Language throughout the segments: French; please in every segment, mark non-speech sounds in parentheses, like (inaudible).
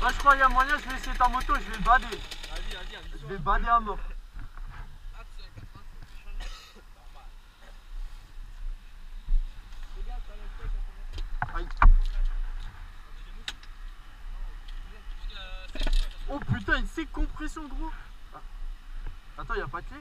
quand il y a moyen, je vais essayer ta moto, je vais bader. Vas-y, vas-y, Je vais bader à mort. Aïe. Oh putain, une sec compression gros. Ah. Attends, y a pas de clé?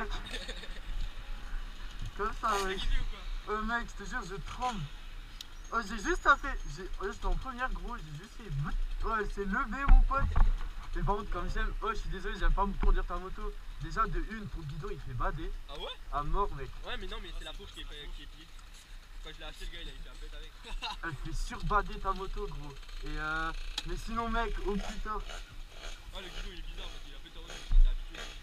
Mec Comme ça mec Oh mec, je te jure, je tremble. Oh j'ai juste fait, j'ai, oh, j'étais en première gros, j'ai juste fait Oh c'est levé mon pote. Mais par contre comme j'aime, oh je suis désolé, j'aime pas me conduire ta moto. Déjà de une, ton guidon il fait bader. Ah ouais? À mort mec. Ouais, mais non, mais c'est la fourche qui est, qui est petite. Quand je l'ai acheté, le gars il a fait un pète avec. (laughs) Elle fait surbader ta moto gros. Et euh, mais sinon mec, oh putain. Ah, le guidon il est bizarre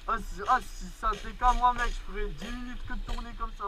Ah si, ah, si ça fait qu'à moi mec, je ferais 10 minutes que de tourner comme ça